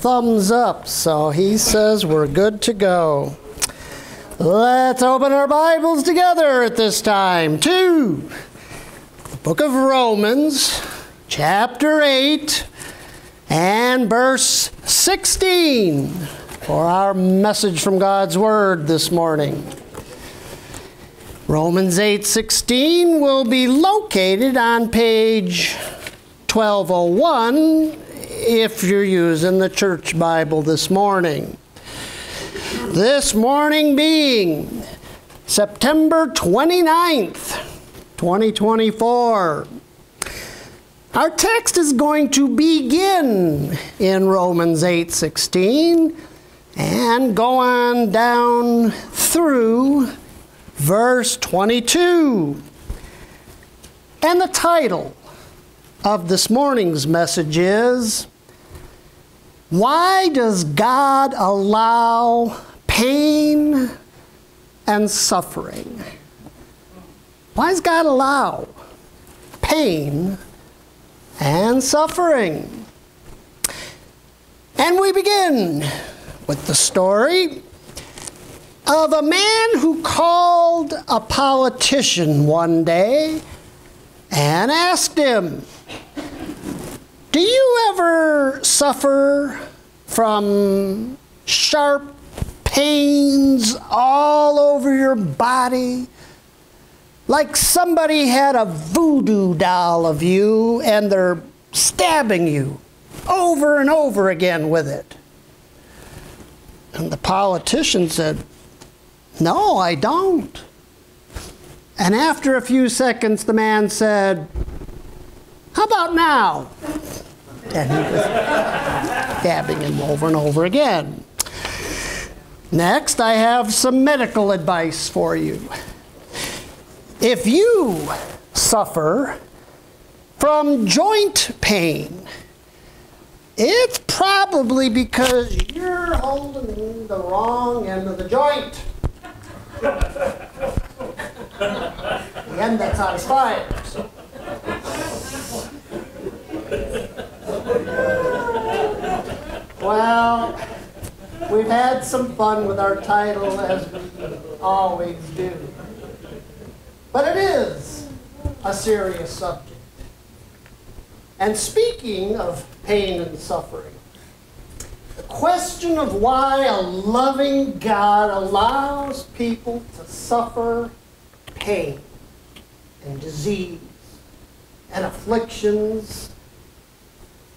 thumbs up, so he says we're good to go. Let's open our Bibles together at this time to the book of Romans, chapter 8, and verse 16 for our message from God's Word this morning. Romans 8:16 will be located on page 1201 if you're using the church Bible this morning. This morning being September 29th, 2024. Our text is going to begin in Romans 8:16 and go on down through verse 22. And the title of this morning's message is Why does God allow pain and suffering? Why does God allow pain and suffering? And we begin with the story of a man who called a politician one day and asked him, Do you ever suffer from sharp pains all over your body? Like somebody had a voodoo doll of you and they're stabbing you over and over again with it. And the politician said, No, I don't. And after a few seconds, the man said, How about now? And he was dabbing him over and over again. Next, I have some medical advice for you. If you suffer from joint pain, it's probably because you're holding the wrong end of the joint. the end that's on fire. Well, we've had some fun with our title as we always do. But it is a serious subject. And speaking of pain and suffering, the question of why a loving God allows people to suffer pain and disease and afflictions,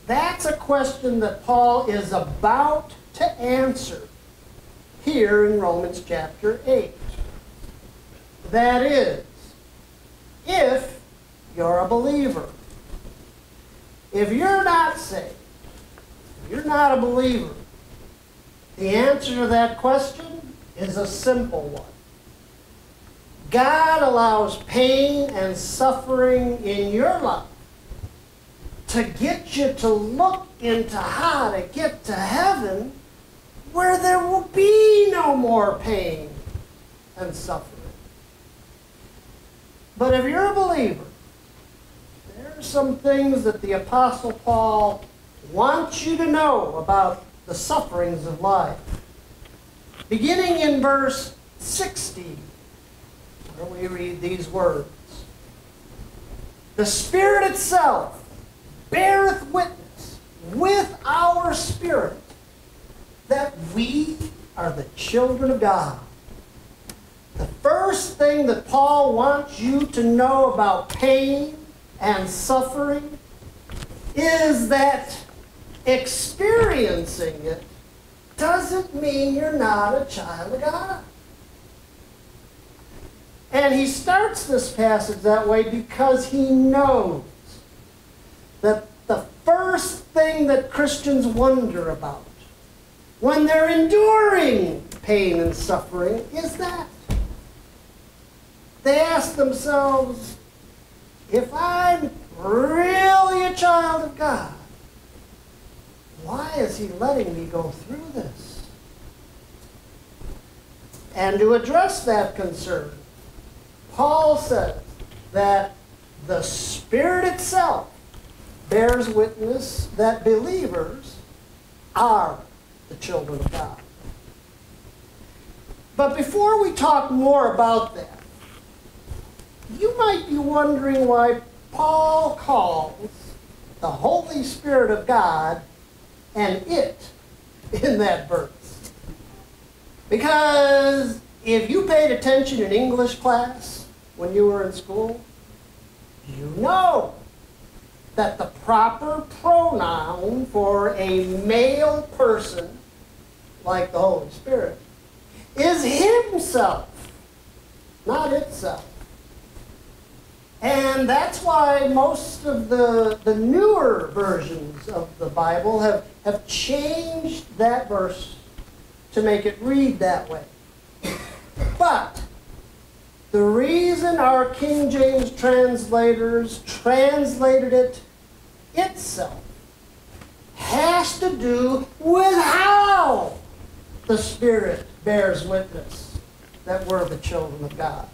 that's a question that Paul is about to answer here in Romans chapter 8. That is, if you're a believer. If you're not saved, you're not a believer, the answer to that question is a simple one. God allows pain and suffering in your life to get you to look into how to get to heaven where there will be no more pain and suffering. But if you're a believer, there are some things that the Apostle Paul wants you to know about the sufferings of life. Beginning in verse 60, where we read these words The Spirit itself beareth witness with our spirit that we are the children of God. The first thing that Paul wants you to know about pain and suffering is that experiencing it doesn't mean you're not a child of God. And he starts this passage that way because he knows that the first thing that Christians wonder about when they're enduring pain and suffering is that. They ask themselves, if I'm really a child of God, why is he letting me go through this? And to address that concern, Paul says that the Spirit itself bears witness that believers are the children of God. But before we talk more about that, you might be wondering why Paul calls the Holy Spirit of God and it in that verse. Because if you paid attention in English class when you were in school, you know that the proper pronoun for a male person, like the Holy Spirit, is himself, not itself. And that's why most of the, the newer versions of the Bible have, have changed that verse to make it read that way. But the reason our King James translators translated it itself has to do with how the Spirit bears witness that we're the children of God.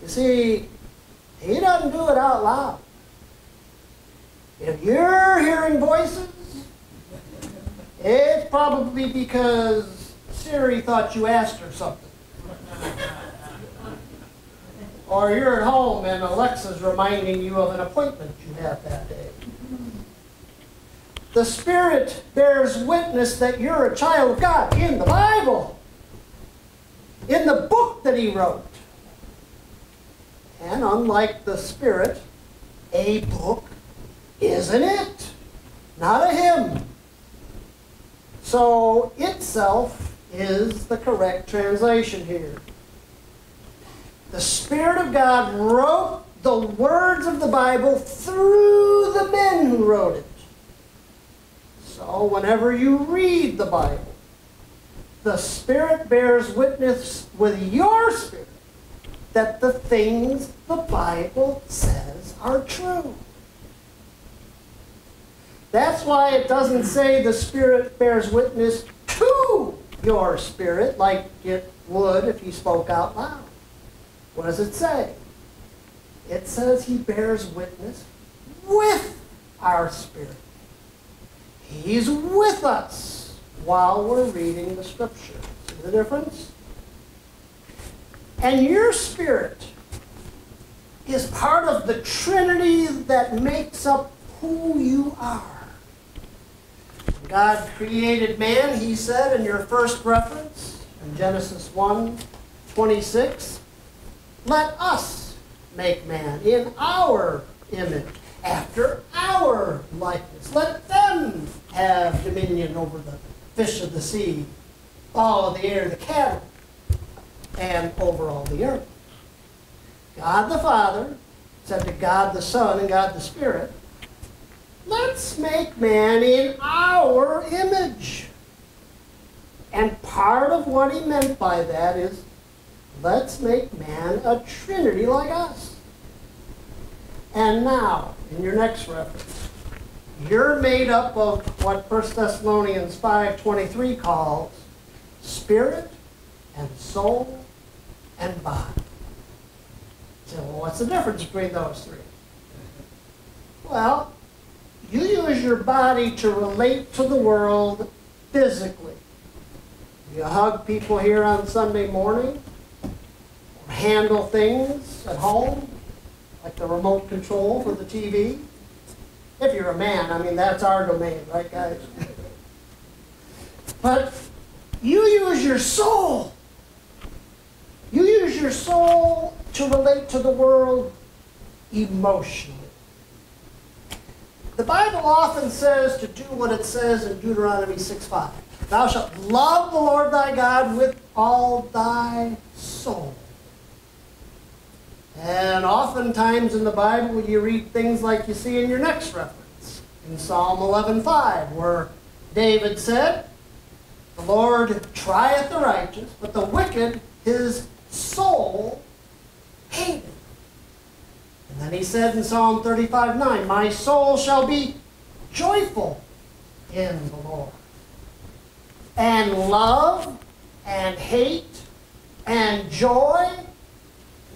You see, He doesn't do it out loud. If you're hearing voices, it's probably because Siri thought you asked her something. Or you're at home and Alexa's reminding you of an appointment you have that day. The Spirit bears witness that you're a child of God in the Bible, in the book that He wrote. And unlike the Spirit, a book isn't it, not a him. So itself is the correct translation here. The Spirit of God wrote the words of the Bible through the men who wrote it. So whenever you read the Bible, the Spirit bears witness with your spirit that the things the Bible says are true. That's why it doesn't say the Spirit bears witness to your spirit like it would if you spoke out loud. What does it say? It says he bears witness with our spirit. He's with us while we're reading the scripture. See the difference? And your spirit is part of the Trinity that makes up who you are. God created man, he said in your first reference, in Genesis 1 26, let us make man in our image, after our likeness. Let them have dominion over the fish of the sea, all of the air, the cattle, and over all the earth. God the Father said to God the Son and God the Spirit, Let's make man in our image. And part of what he meant by that is let's make man a trinity like us. And now, in your next reference, you're made up of what 1 Thessalonians 5.23 calls spirit and soul and body. So what's the difference between those three? Well, you use your body to relate to the world physically. You hug people here on Sunday morning, or handle things at home, like the remote control for the TV. If you're a man, I mean, that's our domain, right, guys? but you use your soul. You use your soul to relate to the world emotionally. The Bible often says to do what it says in Deuteronomy 6.5. Thou shalt love the Lord thy God with all thy soul. And oftentimes in the Bible you read things like you see in your next reference. In Psalm 11.5 where David said, The Lord trieth the righteous, but the wicked his soul hated. And then he said in Psalm 35 9, My soul shall be joyful in the Lord. And love and hate and joy,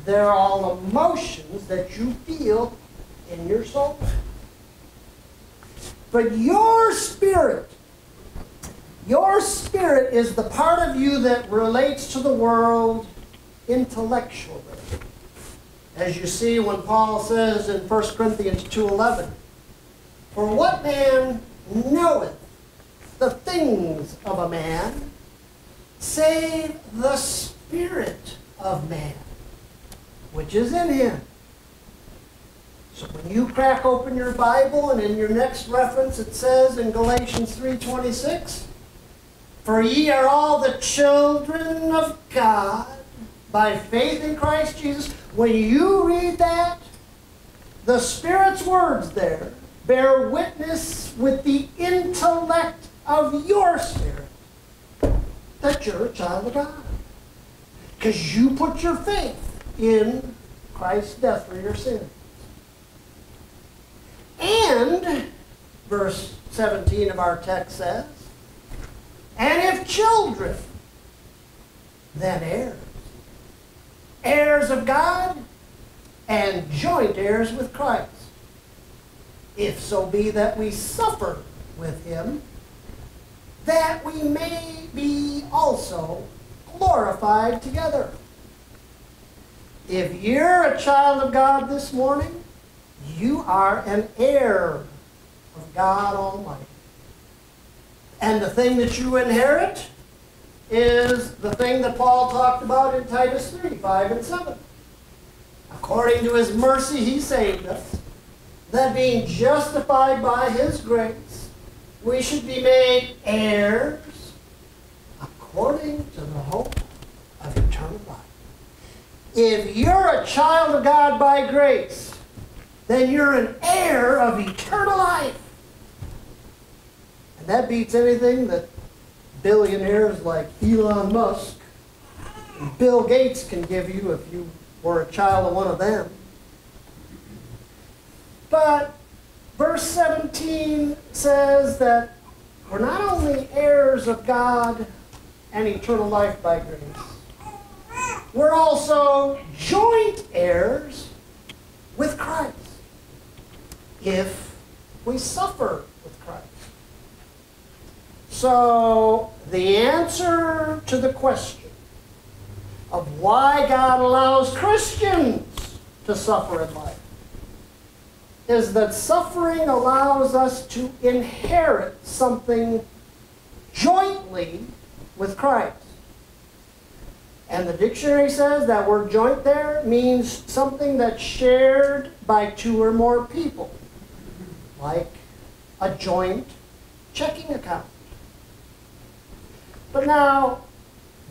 they're all emotions that you feel in your soul. But your spirit, your spirit is the part of you that relates to the world intellectually. As you see when Paul says in 1 Corinthians 2.11, For what man knoweth the things of a man, save the spirit of man, which is in him? So when you crack open your Bible and in your next reference it says in Galatians 3.26, For ye are all the children of God by faith in Christ Jesus. When you read that, the Spirit's words there bear witness with the intellect of your spirit that you're a child of God. Because you put your faith in Christ's death for your sins. And, verse 17 of our text says, and if children, then heirs. Heirs of God and joint heirs with Christ. If so be that we suffer with him, that we may be also glorified together. If you're a child of God this morning, you are an heir of God Almighty. And the thing that you inherit is the thing that Paul talked about in Titus 3 5 and 7. According to his mercy, he saved us, that being justified by his grace, we should be made heirs according to the hope of eternal life. If you're a child of God by grace, then you're an heir of eternal life. And that beats anything that billionaires like Elon Musk and Bill Gates can give you if you were a child of one of them. But verse 17 says that we're not only heirs of God and eternal life by grace, we're also joint heirs with Christ if we suffer. So, the answer to the question of why God allows Christians to suffer in life is that suffering allows us to inherit something jointly with Christ. And the dictionary says that word joint there means something that's shared by two or more people, like a joint checking account. But now,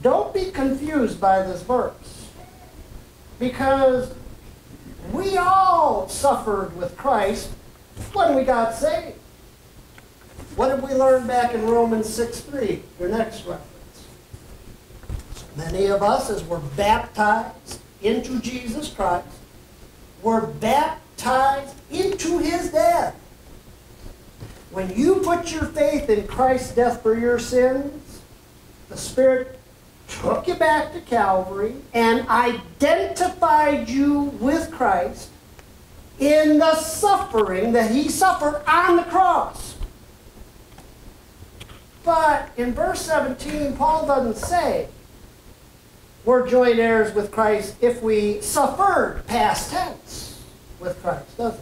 don't be confused by this verse, because we all suffered with Christ when we got saved. What did we learn back in Romans 6 3? Your next reference. So many of us, as we're baptized into Jesus Christ, were baptized into his death. When you put your faith in Christ's death for your sins, the Spirit took you back to Calvary and identified you with Christ in the suffering that he suffered on the cross. But in verse 17, Paul doesn't say we're joint heirs with Christ if we suffered, past tense, with Christ, does it?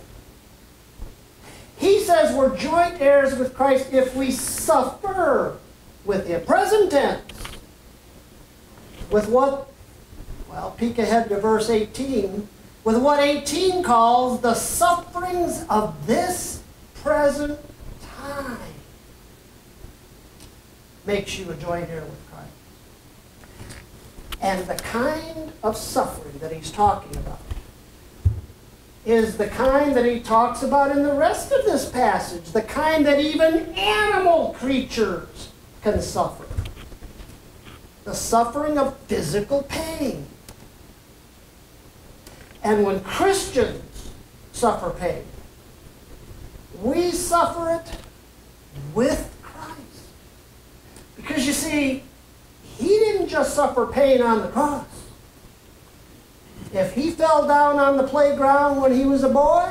He says we're joint heirs with Christ if we suffer with him, present tense with what, well, peek ahead to verse 18, with what 18 calls the sufferings of this present time. Makes you a joint heir with Christ. And the kind of suffering that he's talking about is the kind that he talks about in the rest of this passage, the kind that even animal creatures can suffer the suffering of physical pain. And when Christians suffer pain, we suffer it with Christ. Because you see, he didn't just suffer pain on the cross. If he fell down on the playground when he was a boy,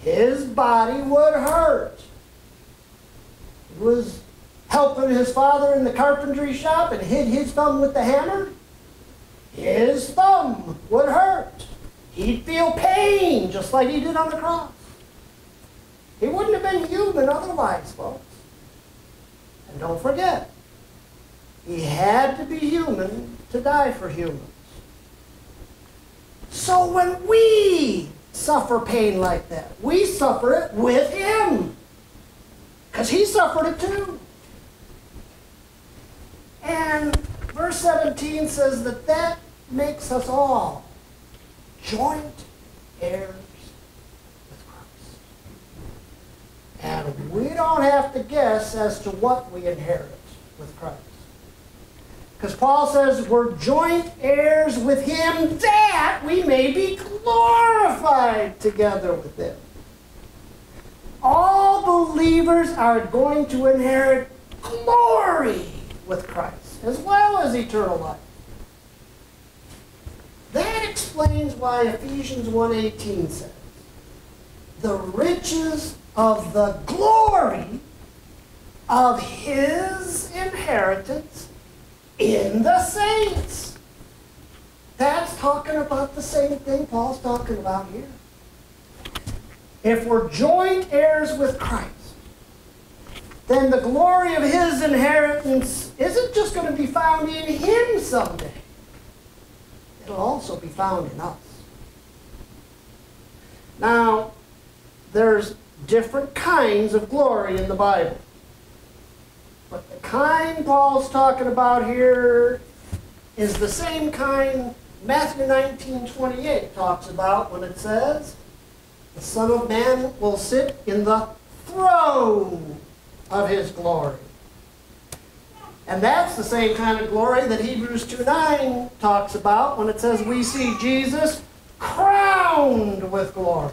his body would hurt. was helping his father in the carpentry shop and hit his thumb with the hammer, his thumb would hurt. He'd feel pain just like he did on the cross. He wouldn't have been human otherwise, folks. And don't forget, he had to be human to die for humans. So when we suffer pain like that, we suffer it with him. Because he suffered it too. And verse 17 says that that makes us all joint heirs with Christ. And we don't have to guess as to what we inherit with Christ. Because Paul says we're joint heirs with him that we may be glorified together with him. All believers are going to inherit glory with Christ, as well as eternal life. That explains why Ephesians 1.18 says, the riches of the glory of his inheritance in the saints. That's talking about the same thing Paul's talking about here. If we're joint heirs with Christ, then the glory of his inheritance isn't just going to be found in him someday. It'll also be found in us. Now, there's different kinds of glory in the Bible. But the kind Paul's talking about here is the same kind Matthew 19, 28 talks about when it says, the Son of Man will sit in the throne of his glory. And that's the same kind of glory that Hebrews 2.9 talks about when it says we see Jesus crowned with glory.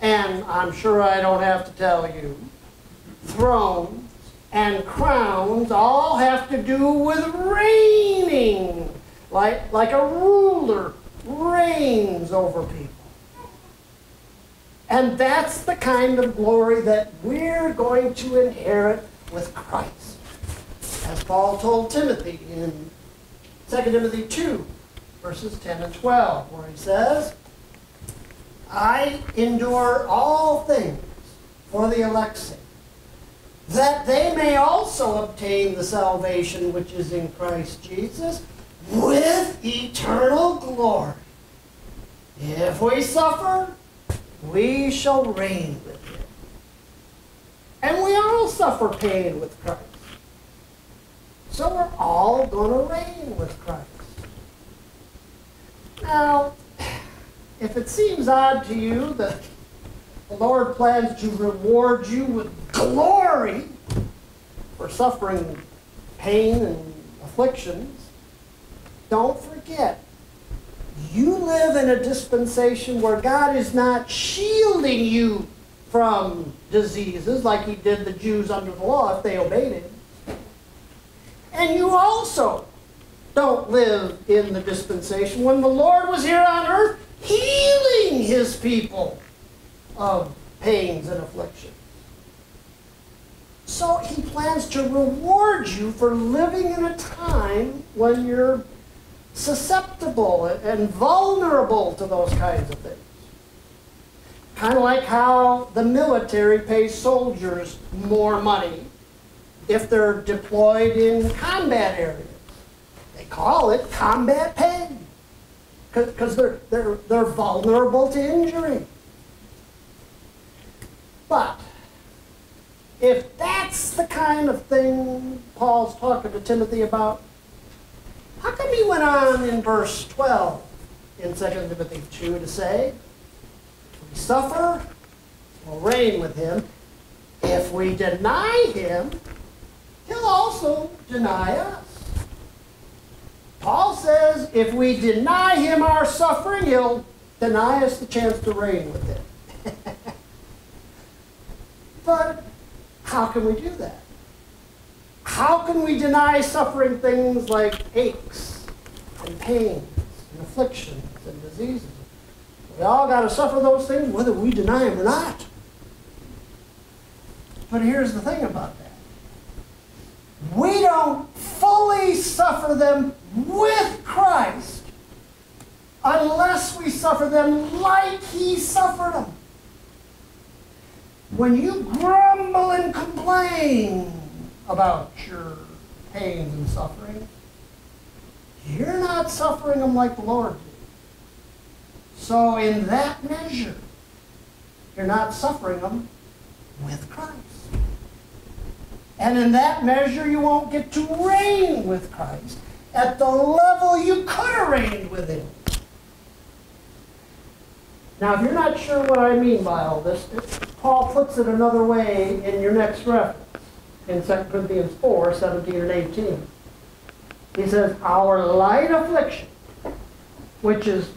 And I'm sure I don't have to tell you, thrones and crowns all have to do with reigning, like, like a ruler reigns over people. And that's the kind of glory that we're going to inherit with Christ. As Paul told Timothy in 2 Timothy 2, verses 10 and 12, where he says, I endure all things for the elect's sake, that they may also obtain the salvation which is in Christ Jesus with eternal glory. If we suffer, we shall reign with him. And we all suffer pain with Christ. So we're all going to reign with Christ. Now, if it seems odd to you that the Lord plans to reward you with glory for suffering pain and afflictions, don't forget you live in a dispensation where God is not shielding you from diseases like he did the Jews under the law if they obeyed him. And you also don't live in the dispensation when the Lord was here on earth healing his people of pains and afflictions. So he plans to reward you for living in a time when you're susceptible and vulnerable to those kinds of things. Kind of like how the military pays soldiers more money if they're deployed in combat areas. They call it combat pay because they're, they're, they're vulnerable to injury. But if that's the kind of thing Paul's talking to Timothy about, how come he went on in verse 12 in 2 Timothy 2 to say, we suffer, we'll reign with him. If we deny him, he'll also deny us. Paul says if we deny him our suffering, he'll deny us the chance to reign with him. but how can we do that? How can we deny suffering things like aches and pains and afflictions and diseases? We all got to suffer those things whether we deny them or not. But here's the thing about that we don't fully suffer them with Christ unless we suffer them like He suffered them. When you grumble and complain about your pains and suffering, you're not suffering them like the Lord did. So, in that measure, you're not suffering them with Christ. And in that measure, you won't get to reign with Christ at the level you could have reigned with Him. Now, if you're not sure what I mean by all this, Paul puts it another way in your next reference, in 2 Corinthians 4 17 and 18. He says, Our light affliction, which is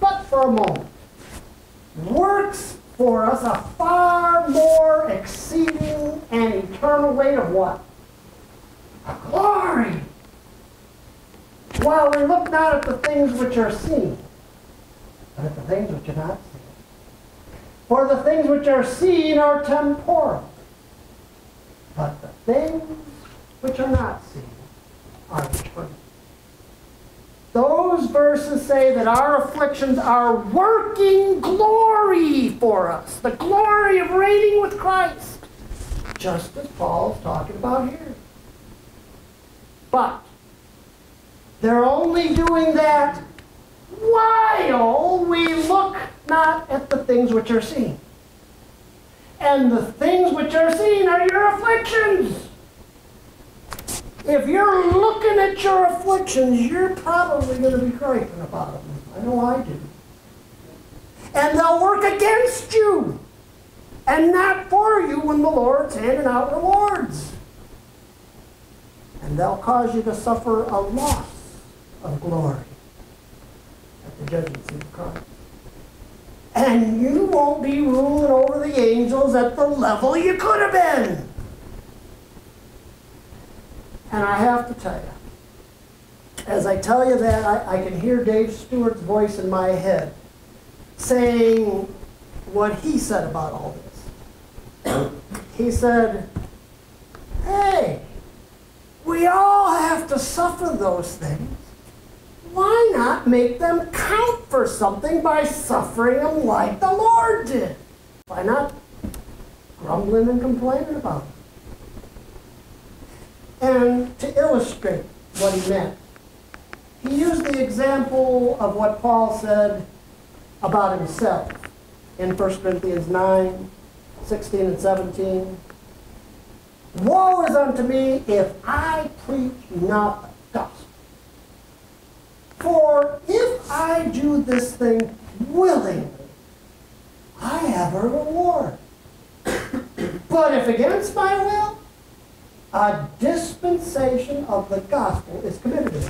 but for a moment, works for us a far more exceeding and eternal weight of what? a Glory. While we look not at the things which are seen, but at the things which are not seen. For the things which are seen are temporal, but the things which are not seen are eternal. Those verses say that our afflictions are working glory for us, the glory of reigning with Christ, just as Paul's talking about here. But they're only doing that while we look not at the things which are seen. And the things which are seen are your afflictions. If you're looking at your afflictions, you're probably going to be griping about them. I know I do. And they'll work against you and not for you when the Lord's handing out rewards. And they'll cause you to suffer a loss of glory at the judgment seat of Christ. And you won't be ruling over the angels at the level you could have been. And I have to tell you, as I tell you that, I, I can hear Dave Stewart's voice in my head saying what he said about all this. he said, Hey, we all have to suffer those things. Why not make them count for something by suffering them like the Lord did? Why not grumbling and complaining about them? And to illustrate what he meant, he used the example of what Paul said about himself in 1 Corinthians 9, 16 and 17. Woe is unto me if I preach not. For if I do this thing willingly, I have a reward. but if against my will, a dispensation of the gospel is committed to me.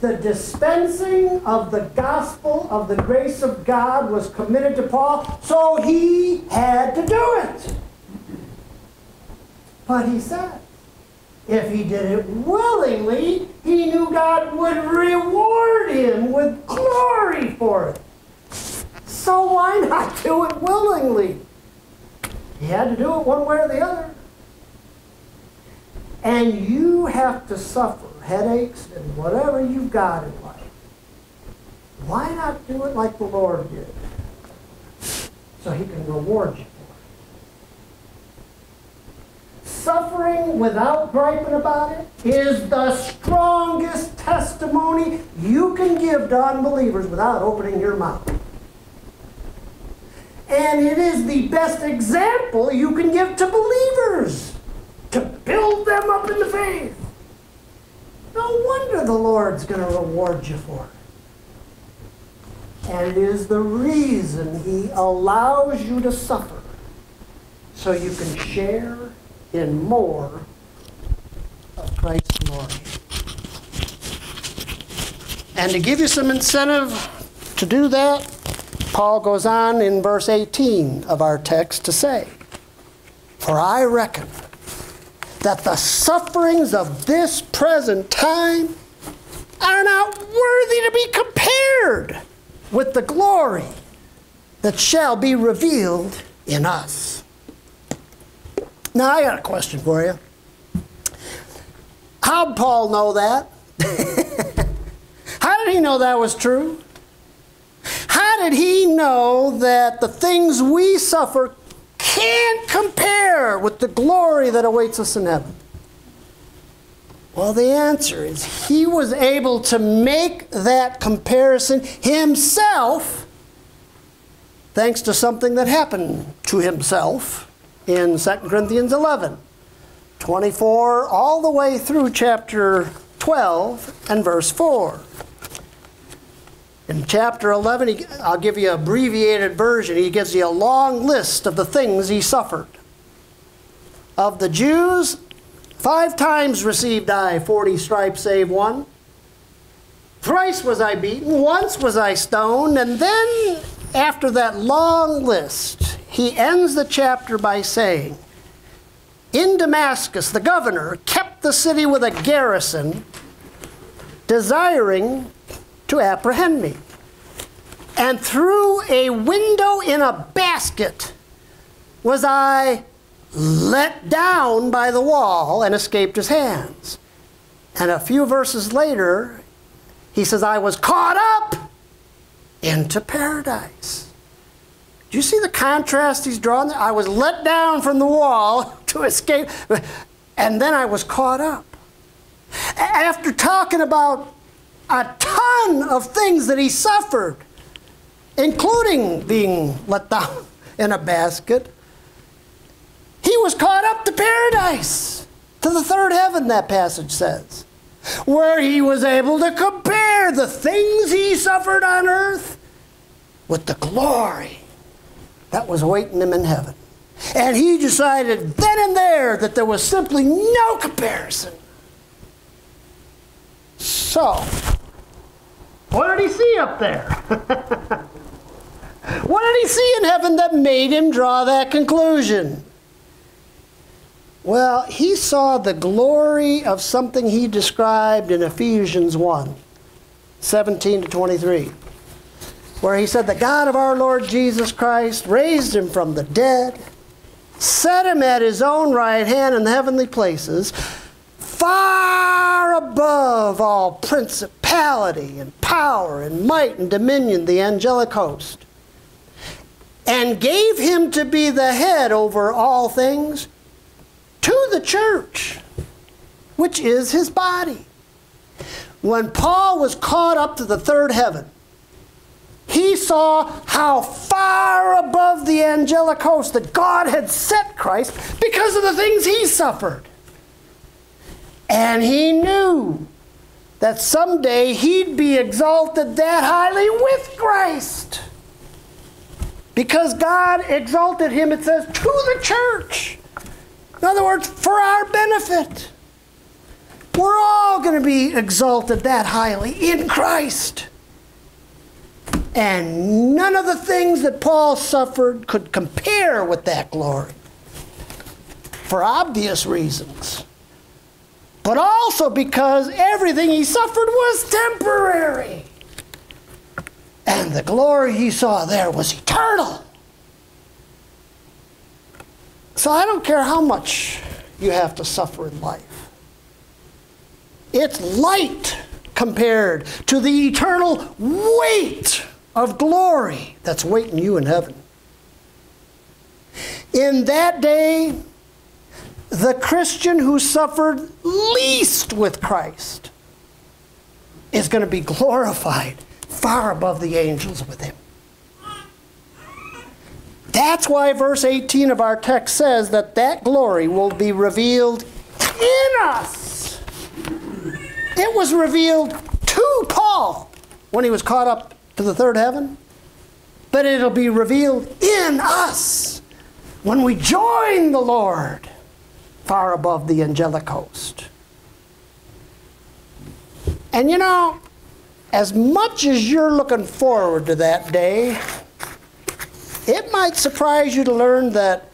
The dispensing of the gospel of the grace of God was committed to Paul, so he had to do it. But he said, if he did it willingly, he knew God would reward him with glory for it. So why not do it willingly? He had to do it one way or the other and you have to suffer headaches and whatever you've got in life, why not do it like the Lord did? So he can reward you for it. Suffering without griping about it is the strongest testimony you can give to unbelievers without opening your mouth. And it is the best example you can give to believers to build them up in the faith. No wonder the Lord's going to reward you for it. And it is the reason He allows you to suffer so you can share in more of Christ's glory. And to give you some incentive to do that, Paul goes on in verse 18 of our text to say, For I reckon that the sufferings of this present time are not worthy to be compared with the glory that shall be revealed in us. Now, I got a question for you. How'd Paul know that? How did he know that was true? How did he know that the things we suffer can't compare with the glory that awaits us in heaven? Well, the answer is he was able to make that comparison himself thanks to something that happened to himself in 2 Corinthians 11, 24, all the way through chapter 12 and verse 4. In chapter 11, he, I'll give you an abbreviated version. He gives you a long list of the things he suffered. Of the Jews, five times received I 40 stripes save one. Thrice was I beaten, once was I stoned, and then, after that long list, he ends the chapter by saying, In Damascus, the governor kept the city with a garrison, desiring to apprehend me. And through a window in a basket was I let down by the wall and escaped his hands. And a few verses later, he says, I was caught up into paradise. Do you see the contrast he's drawn there? I was let down from the wall to escape, and then I was caught up. After talking about a ton of things that he suffered, including being let down in a basket. He was caught up to paradise, to the third heaven, that passage says, where he was able to compare the things he suffered on earth with the glory that was awaiting him in heaven. And he decided then and there that there was simply no comparison. So, what did he see up there? what did he see in heaven that made him draw that conclusion? Well, he saw the glory of something he described in Ephesians 1 17 to 23, where he said, The God of our Lord Jesus Christ raised him from the dead, set him at his own right hand in the heavenly places, far above all principality and power and might and dominion, the angelic host, and gave him to be the head over all things to the church, which is his body. When Paul was caught up to the third heaven, he saw how far above the angelic host that God had set Christ because of the things he suffered. And he knew that someday he'd be exalted that highly with Christ. Because God exalted him, it says, to the church. In other words, for our benefit. We're all going to be exalted that highly in Christ. And none of the things that Paul suffered could compare with that glory. For obvious reasons but also because everything he suffered was temporary. And the glory he saw there was eternal. So I don't care how much you have to suffer in life, it's light compared to the eternal weight of glory that's waiting you in heaven. In that day, the Christian who suffered least with Christ is going to be glorified far above the angels with him. That's why verse 18 of our text says that that glory will be revealed in us. It was revealed to Paul when he was caught up to the third heaven, but it'll be revealed in us when we join the Lord far above the angelic host. And you know, as much as you're looking forward to that day, it might surprise you to learn that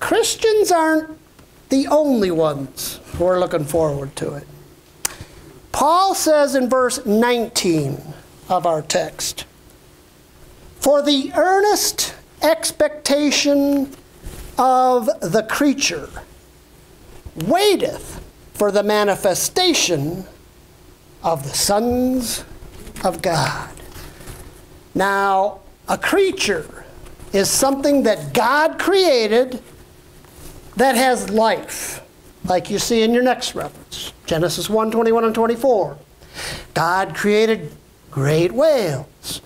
Christians aren't the only ones who are looking forward to it. Paul says in verse 19 of our text, For the earnest expectation of the creature waiteth for the manifestation of the sons of God. Now, a creature is something that God created that has life, like you see in your next reference Genesis 1 21 and 24. God created great whales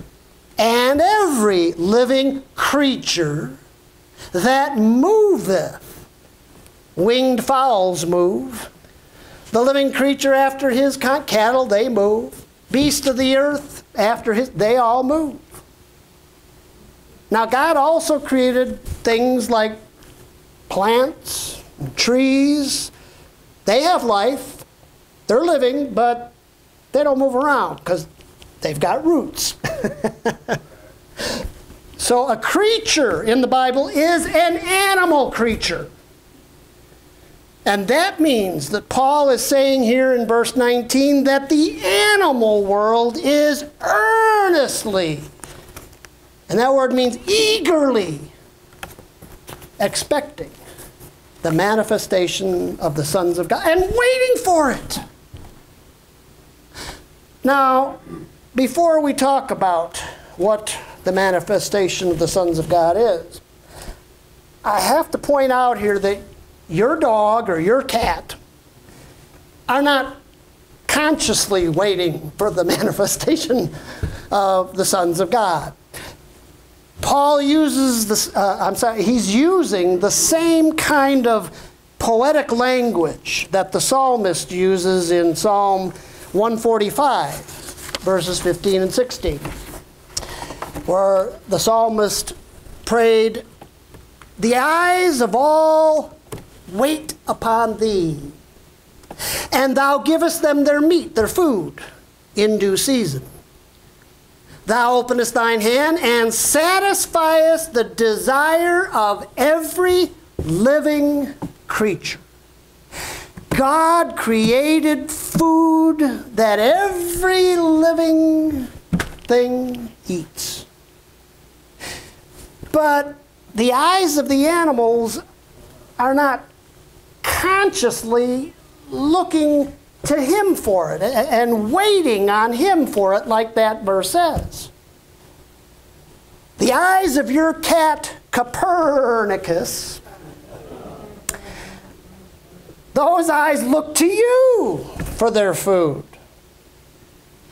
and every living creature that moveth. Winged fowls move. The living creature after his cattle, they move. Beasts of the earth after his, they all move. Now, God also created things like plants, trees. They have life. They're living, but they don't move around because they've got roots. so, a creature in the Bible is an animal creature. And that means that Paul is saying here in verse 19 that the animal world is earnestly, and that word means eagerly, expecting the manifestation of the sons of God and waiting for it. Now, before we talk about what the manifestation of the sons of God is, I have to point out here that your dog or your cat are not consciously waiting for the manifestation of the sons of God. Paul uses this, uh, I'm sorry, he's using the same kind of poetic language that the psalmist uses in Psalm 145, verses 15 and 16, where the psalmist prayed, The eyes of all wait upon thee. And thou givest them their meat, their food, in due season. Thou openest thine hand and satisfiest the desire of every living creature. God created food that every living thing eats. But the eyes of the animals are not consciously looking to Him for it and waiting on Him for it, like that verse says. The eyes of your cat, Copernicus, those eyes look to you for their food.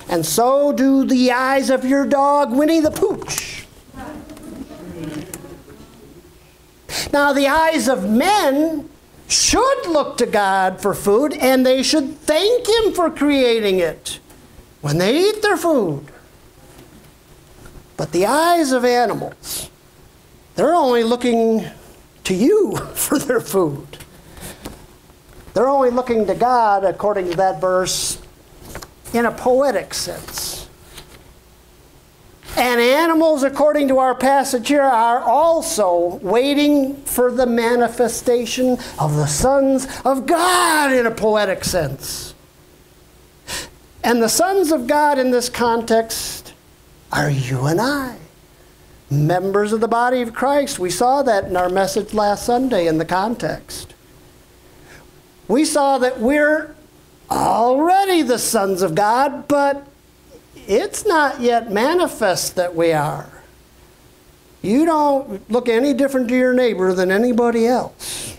And so do the eyes of your dog, Winnie the Pooch. Now, the eyes of men should look to God for food, and they should thank Him for creating it when they eat their food. But the eyes of animals, they're only looking to you for their food. They're only looking to God, according to that verse, in a poetic sense. And animals, according to our passage here, are also waiting for the manifestation of the sons of God in a poetic sense. And the sons of God in this context are you and I, members of the body of Christ. We saw that in our message last Sunday in the context. We saw that we're already the sons of God, but it's not yet manifest that we are. You don't look any different to your neighbor than anybody else.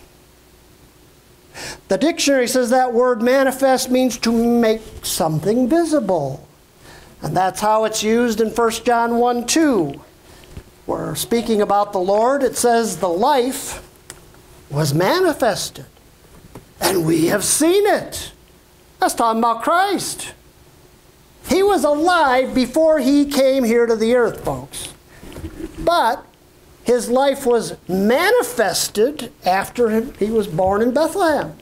The dictionary says that word manifest means to make something visible. And that's how it's used in 1 John 1 2. Where speaking about the Lord, it says, The life was manifested, and we have seen it. That's talking about Christ. He was alive before he came here to the earth, folks. But his life was manifested after he was born in Bethlehem.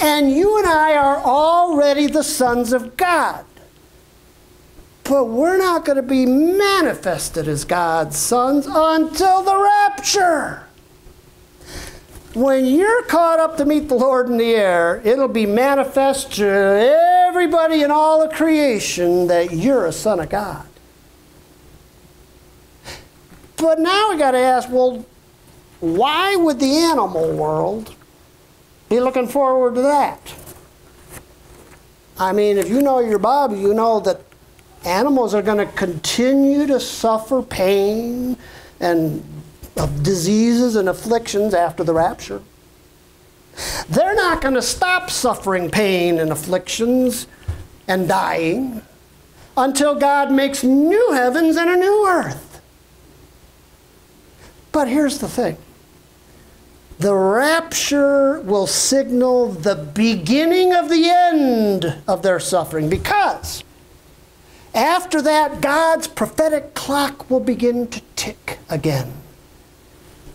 And you and I are already the sons of God. But we're not going to be manifested as God's sons until the rapture. When you're caught up to meet the Lord in the air, it'll be manifest to everybody in all of creation that you're a son of God. But now we got to ask well, why would the animal world be looking forward to that? I mean, if you know your Bible, you know that animals are going to continue to suffer pain and of diseases and afflictions after the rapture. They're not going to stop suffering pain and afflictions and dying until God makes new heavens and a new earth. But here's the thing the rapture will signal the beginning of the end of their suffering because after that, God's prophetic clock will begin to tick again.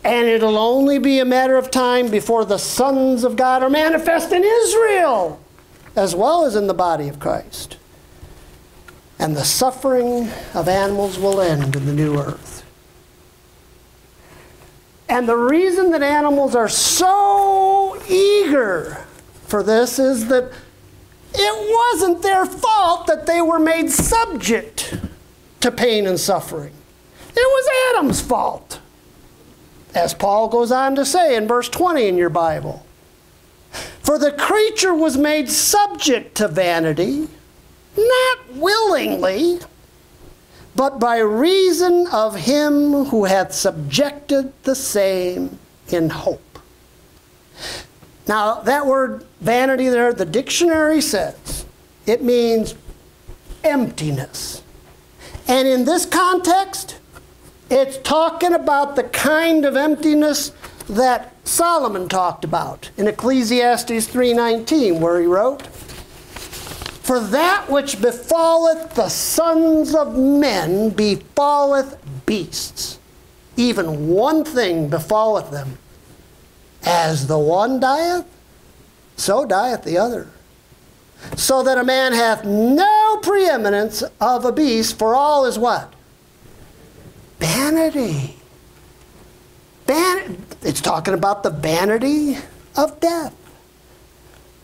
And it'll only be a matter of time before the sons of God are manifest in Israel, as well as in the body of Christ. And the suffering of animals will end in the new earth. And the reason that animals are so eager for this is that it wasn't their fault that they were made subject to pain and suffering. It was Adam's fault as Paul goes on to say in verse 20 in your Bible. For the creature was made subject to vanity, not willingly, but by reason of him who hath subjected the same in hope. Now, that word vanity there, the dictionary says it means emptiness. And in this context, it's talking about the kind of emptiness that Solomon talked about in Ecclesiastes 3:19 where he wrote, "For that which befalleth the sons of men befalleth beasts. Even one thing befalleth them. As the one dieth, so dieth the other. So that a man hath no preeminence of a beast, for all is what? Vanity. Van- it's talking about the vanity of death.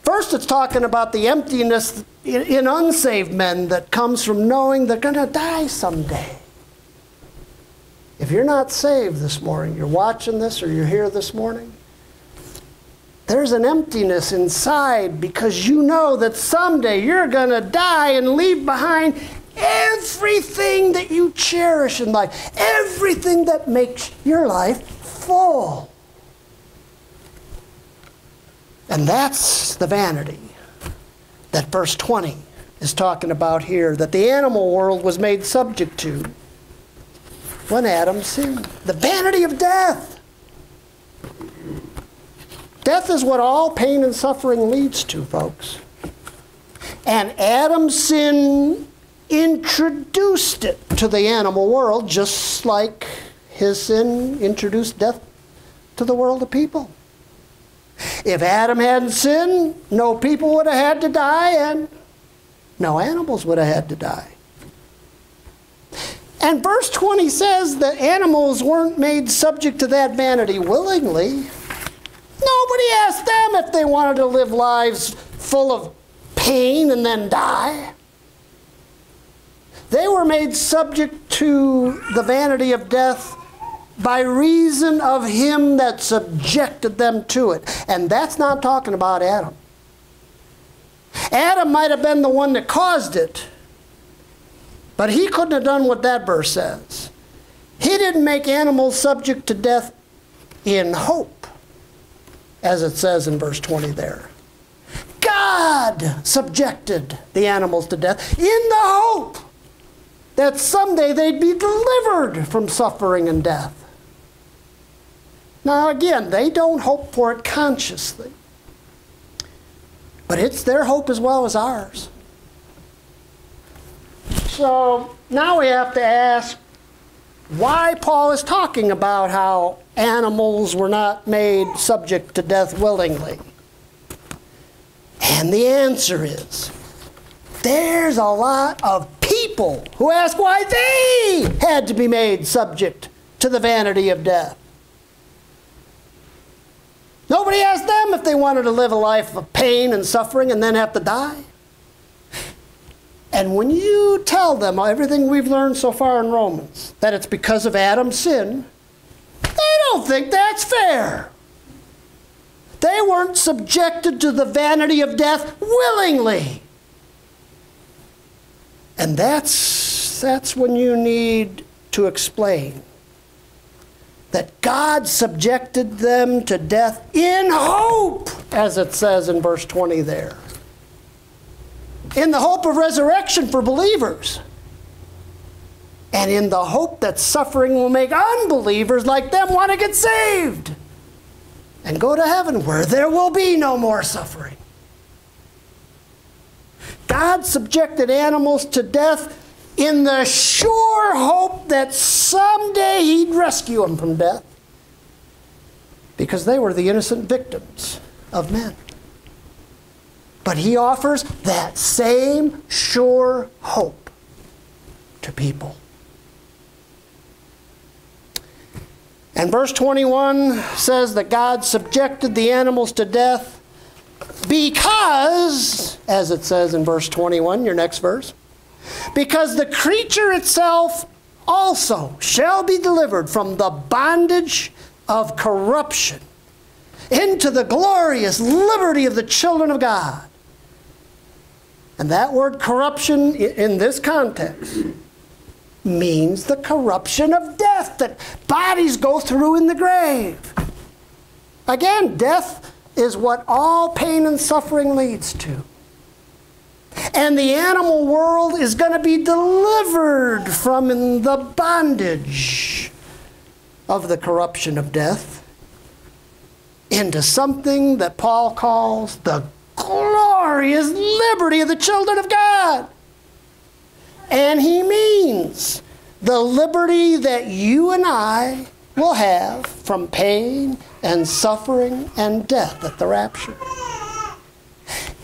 First, it's talking about the emptiness in, unsaved men that comes from knowing they're going to die someday. If you're not saved this morning, you're watching this or you're here this morning, there's an emptiness inside because you know that someday you're going to die and leave behind everything that you cherish in life, everything that makes your life full. And that's the vanity that verse 20 is talking about here, that the animal world was made subject to when Adam sinned. The vanity of death. Death is what all pain and suffering leads to, folks. And Adam's sin introduced it to the animal world just like his sin introduced death to the world of people. If Adam hadn't sinned, no people would have had to die and no animals would have had to die. And verse 20 says that animals weren't made subject to that vanity willingly. Nobody asked them if they wanted to live lives full of pain and then die. They were made subject to the vanity of death by reason of him that subjected them to it. And that's not talking about Adam. Adam might have been the one that caused it, but he couldn't have done what that verse says. He didn't make animals subject to death in hope, as it says in verse 20 there. God subjected the animals to death in the hope that someday they'd be delivered from suffering and death. Now, again, they don't hope for it consciously, but it's their hope as well as ours. So now we have to ask why Paul is talking about how animals were not made subject to death willingly. And the answer is there's a lot of people who ask why they had to be made subject to the vanity of death. Nobody asked them if they wanted to live a life of pain and suffering and then have to die. And when you tell them everything we've learned so far in Romans, that it's because of Adam's sin, they don't think that's fair. They weren't subjected to the vanity of death willingly. And that's, that's when you need to explain that God subjected them to death in hope, as it says in verse 20 there. In the hope of resurrection for believers. And in the hope that suffering will make unbelievers like them want to get saved and go to heaven where there will be no more suffering. God subjected animals to death in the sure hope that someday He'd rescue them from death because they were the innocent victims of men. But He offers that same sure hope to people. And verse 21 says that God subjected the animals to death because, as it says in verse 21, your next verse, because the creature itself also shall be delivered from the bondage of corruption into the glorious liberty of the children of God. And that word corruption in this context means the corruption of death that bodies go through in the grave. Again, death is what all pain and suffering leads to. And the animal world is going to be delivered from the bondage of the corruption of death into something that Paul calls the glorious liberty of the children of God. And he means the liberty that you and I will have from pain and suffering and death at the rapture.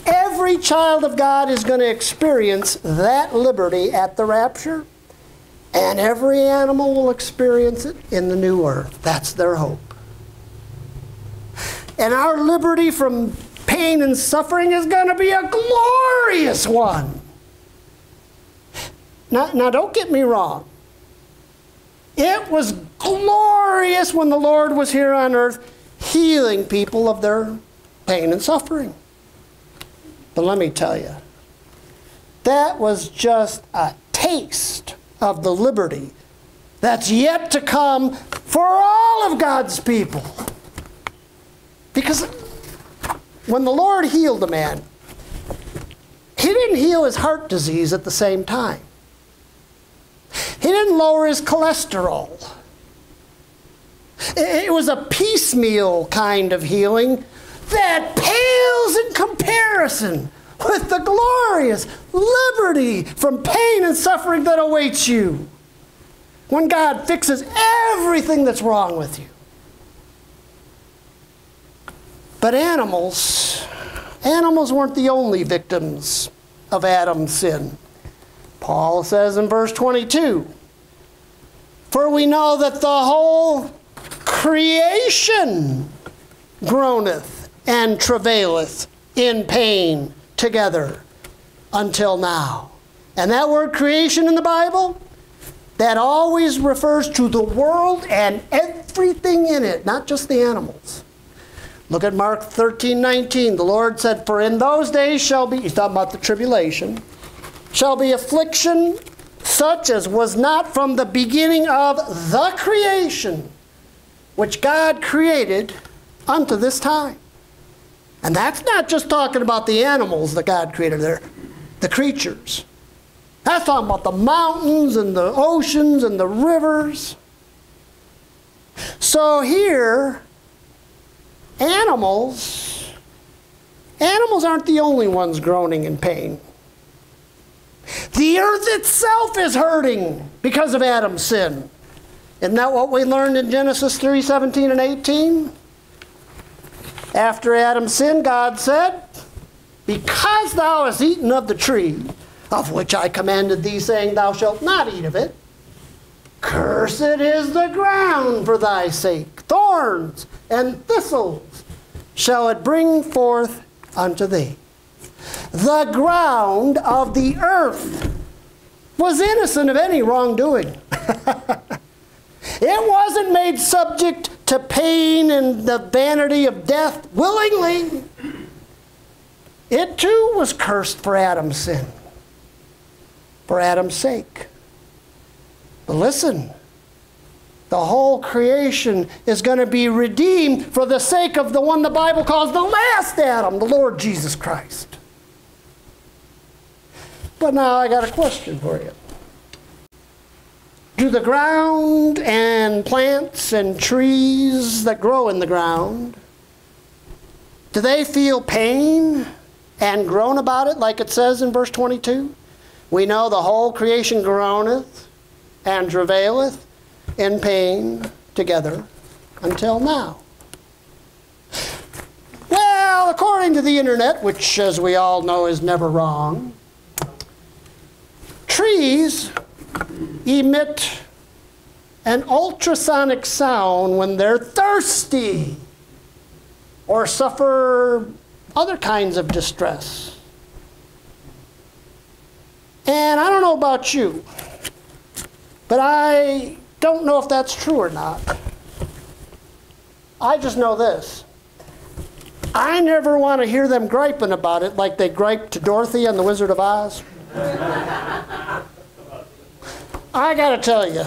Every child of God is going to experience that liberty at the rapture, and every animal will experience it in the new earth. That's their hope. And our liberty from pain and suffering is going to be a glorious one. Now, now don't get me wrong. It was glorious when the Lord was here on earth healing people of their pain and suffering. But let me tell you, that was just a taste of the liberty that's yet to come for all of God's people. Because when the Lord healed a man, he didn't heal his heart disease at the same time. He didn't lower his cholesterol. It was a piecemeal kind of healing that pales in comparison with the glorious liberty from pain and suffering that awaits you when God fixes everything that's wrong with you. But animals, animals weren't the only victims of Adam's sin. Paul says in verse 22 For we know that the whole creation groaneth and travaileth in pain together until now. And that word creation in the Bible, that always refers to the world and everything in it, not just the animals. Look at Mark 13, 19. The Lord said, For in those days shall be, he's talking about the tribulation, shall be affliction such as was not from the beginning of the creation which God created unto this time. And that's not just talking about the animals that God created there, the creatures. That's talking about the mountains and the oceans and the rivers. So here, animals, animals aren't the only ones groaning in pain. The earth itself is hurting because of Adam's sin. Isn't that what we learned in Genesis 3 17 and 18? After Adam sinned, God said, Because thou hast eaten of the tree of which I commanded thee, saying, Thou shalt not eat of it, cursed is the ground for thy sake. Thorns and thistles shall it bring forth unto thee the ground of the earth was innocent of any wrongdoing. it wasn't made subject to pain and the vanity of death willingly. It too was cursed for Adam's sin, for Adam's sake. But listen, the whole creation is going to be redeemed for the sake of the one the Bible calls the last Adam, the Lord Jesus Christ. But now I got a question for you. Do the ground and plants and trees that grow in the ground, do they feel pain and groan about it like it says in verse 22? We know the whole creation groaneth and travaileth in pain together until now. Well, according to the internet, which as we all know is never wrong, trees emit an ultrasonic sound when they're thirsty or suffer other kinds of distress. And I don't know about you, but I don't know if that's true or not. I just know this. I never want to hear them griping about it like they griped to Dorothy on The Wizard of Oz. I got to tell you,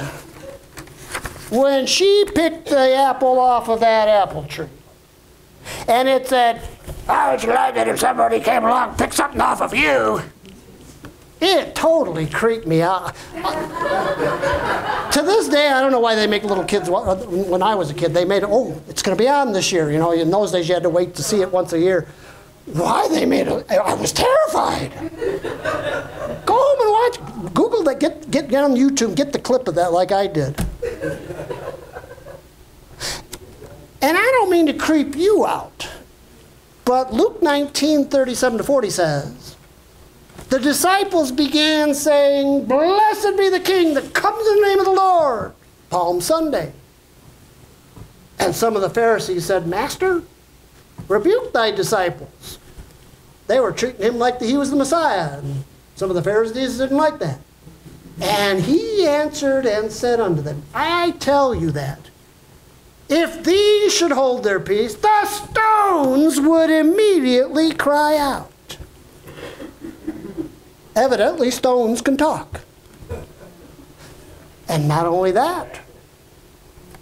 when she picked the apple off of that apple tree, and it said, I would you like it if somebody came along and picked something off of you? It totally creeped me out. to this day, I don't know why they make little kids. When I was a kid, they made oh, it's going to be on this year. You know, in those days, you had to wait to see it once a year. Why they made it? I was terrified. Go home and watch. Google that. Get, get, on YouTube. Get the clip of that like I did. And I don't mean to creep you out, but Luke 19, 37 to 40 says, The disciples began saying, Blessed be the King that comes in the name of the Lord. Palm Sunday. And some of the Pharisees said, Master, rebuke thy disciples. They were treating him like he was the Messiah. And some of the Pharisees didn't like that. And he answered and said unto them, I tell you that if these should hold their peace, the stones would immediately cry out. Evidently, stones can talk. And not only that,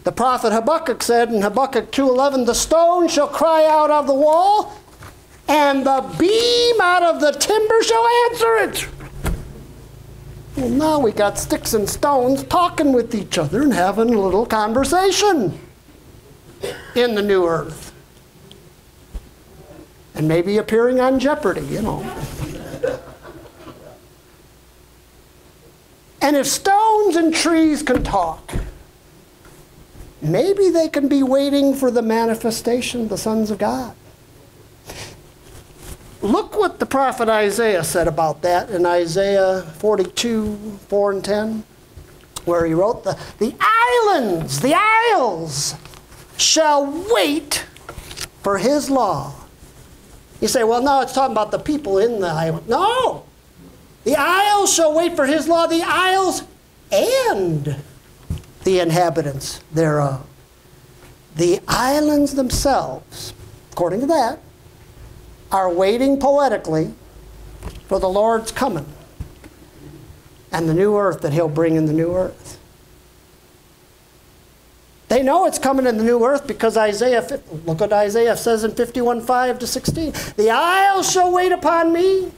the prophet Habakkuk said in Habakkuk 2:11, "The stone shall cry out of the wall, and the beam out of the timber shall answer it." Well, now we got sticks and stones talking with each other and having a little conversation in the new earth. And maybe appearing on Jeopardy, you know. and if stones and trees can talk, maybe they can be waiting for the manifestation of the sons of God. Look what the prophet Isaiah said about that in Isaiah 42, 4 and 10, where he wrote, The, the islands, the isles shall wait for his law. You say, well, no, it's talking about the people in the island. No! The isles shall wait for his law, the isles and the inhabitants thereof. The islands themselves, according to that, are waiting poetically for the Lord's coming and the new earth that he'll bring in the new earth. They know it's coming in the new earth because Isaiah, look what Isaiah says in 51 5 to 16. The isles shall wait upon me.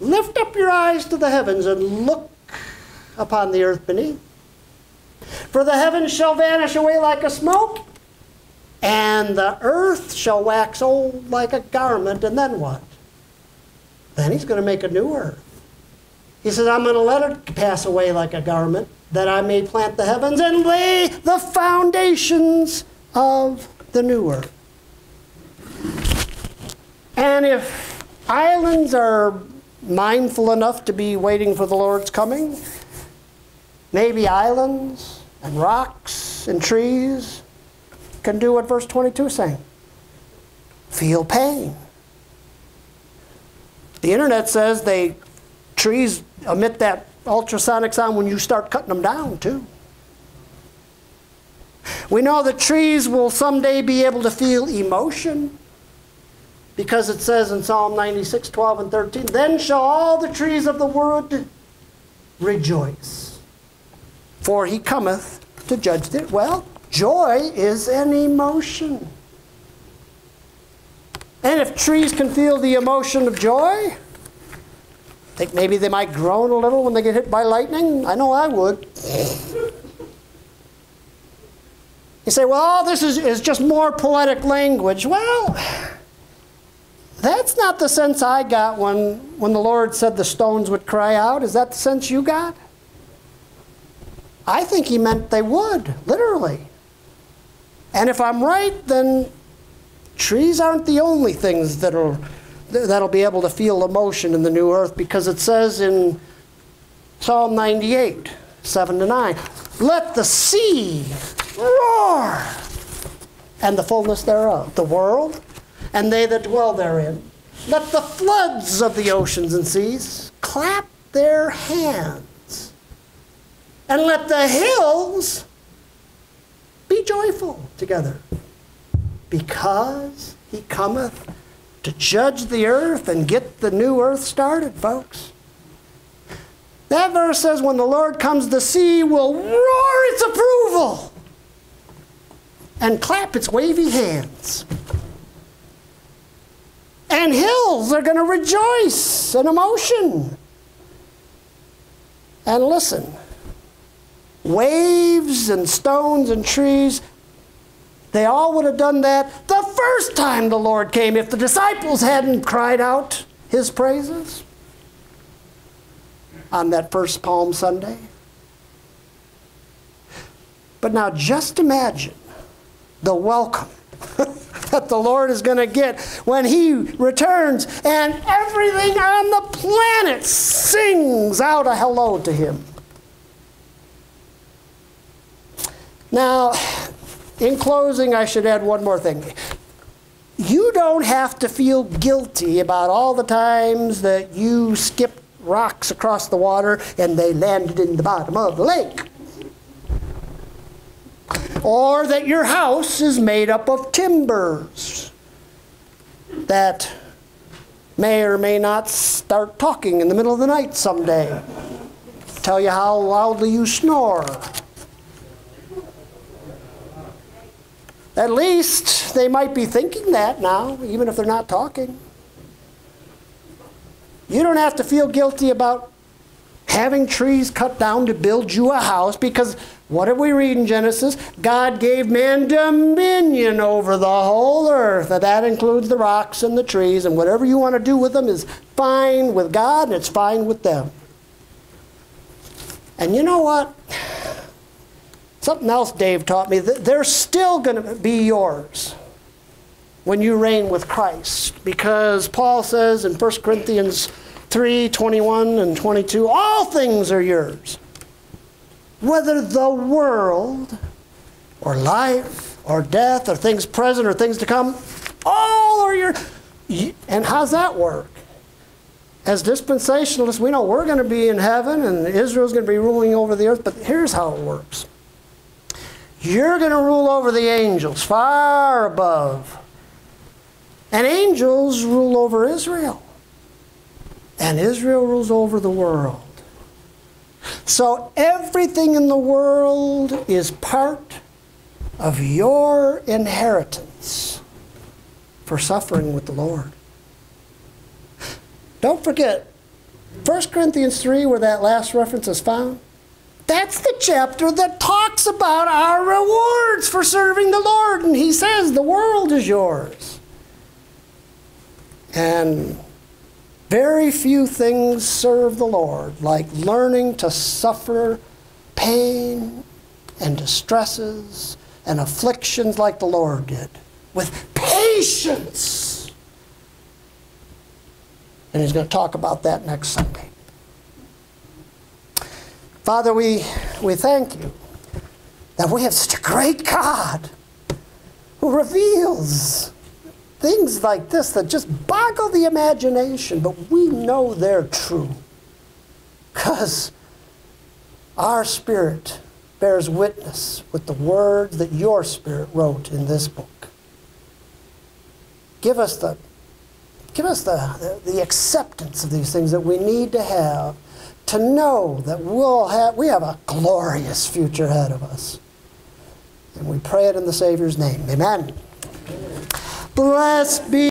Lift up your eyes to the heavens and look upon the earth beneath. For the heavens shall vanish away like a smoke, and the earth shall wax old like a garment, and then what? Then he's going to make a new earth. He says, I'm going to let it pass away like a garment, that I may plant the heavens and lay the foundations of the new earth. And if islands are mindful enough to be waiting for the Lord's coming, maybe islands and rocks and trees can do what verse 22 is saying feel pain. The internet says they trees emit that ultrasonic sound when you start cutting them down, too. We know that trees will someday be able to feel emotion because it says in Psalm 96, 12, and 13, Then shall all the trees of the world rejoice, for he cometh to judge them. Well, joy is an emotion. And if trees can feel the emotion of joy, think maybe they might groan a little when they get hit by lightning? I know I would. You say, well, this is, is just more poetic language. Well, that's not the sense I got when, when the Lord said the stones would cry out. Is that the sense you got? I think he meant they would, literally. And if I'm right, then trees aren't the only things that'll, that'll be able to feel emotion in the new earth because it says in Psalm 98, 7 to 9, let the sea roar and the fullness thereof, the world and they that dwell therein. Let the floods of the oceans and seas clap their hands, and let the hills be joyful together, because he cometh to judge the earth and get the new earth started, folks. That verse says, when the Lord comes, the sea will roar its approval and clap its wavy hands. And hills are going to rejoice in emotion. And listen, waves and stones and trees, they all would have done that the first time the Lord came if the disciples hadn't cried out his praises on that first Palm Sunday. But now just imagine the welcome that the Lord is going to get when He returns and everything on the planet sings out a hello to Him. Now, in closing, I should add one more thing. You don't have to feel guilty about all the times that you skipped rocks across the water and they landed in the bottom of the lake or that your house is made up of timbers that may or may not start talking in the middle of the night someday. Tell you how loudly you snore. At least they might be thinking that now, even if they're not talking. You don't have to feel guilty about having trees cut down to build you a house because what did we read in Genesis? God gave man dominion over the whole earth. And that includes the rocks and the trees, and whatever you want to do with them is fine with God and it's fine with them. And you know what? Something else Dave taught me. that They're still going to be yours when you reign with Christ. Because Paul says in 1 Corinthians 3 21 and 22, all things are yours whether the world or life or death or things present or things to come, all are your. And how's that work? As dispensationalists, we know we're going to be in heaven and Israel's going to be ruling over the earth, but here's how it works. You're going to rule over the angels far above. And angels rule over Israel. And Israel rules over the world. So everything in the world is part of your inheritance for suffering with the Lord. Don't forget, 1 Corinthians 3, where that last reference is found, that's the chapter that talks about our rewards for serving the Lord. And he says, the world is yours. And very few things serve the Lord like learning to suffer pain and distresses and afflictions like the Lord did with patience. And he's going to talk about that next Sunday. Father, we, we thank you that we have such a great God who reveals things like this that just boggle the imagination, but we know they're true. Because our spirit bears witness with the words that your Spirit wrote in this book. Give us the, give us the, the, the acceptance of these things that we need to have to know that we'll have, we have a glorious future ahead of us. And we pray it in the Savior's name. Amen. Blessed be